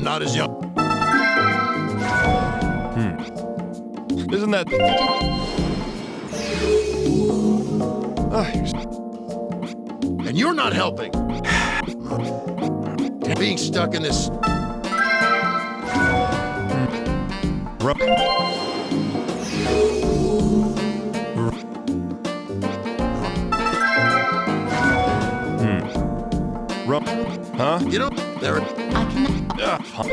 I'm not as young. Hmm. Isn't that... Ah, you're- And you're not helping. Being stuck in this. Hmm. Huh? You know, there. I cannot. Ah, huh.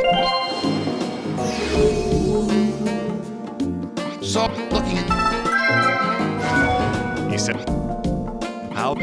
So looking at. He said. How?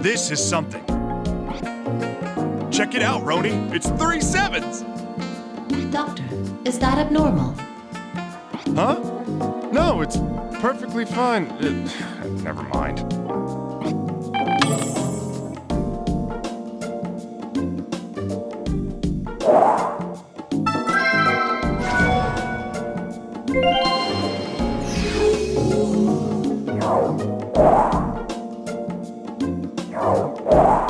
This is something. Check it out, Roni. It's three sevens. Doctor, is that abnormal? Huh? No, it's perfectly fine. It, never mind. Bye.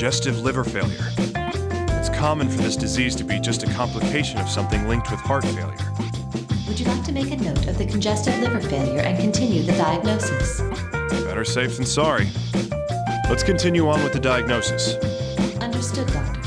Congestive liver failure. It's common for this disease to be just a complication of something linked with heart failure. Would you like to make a note of the congestive liver failure and continue the diagnosis? Better safe than sorry. Let's continue on with the diagnosis. Understood, Doctor.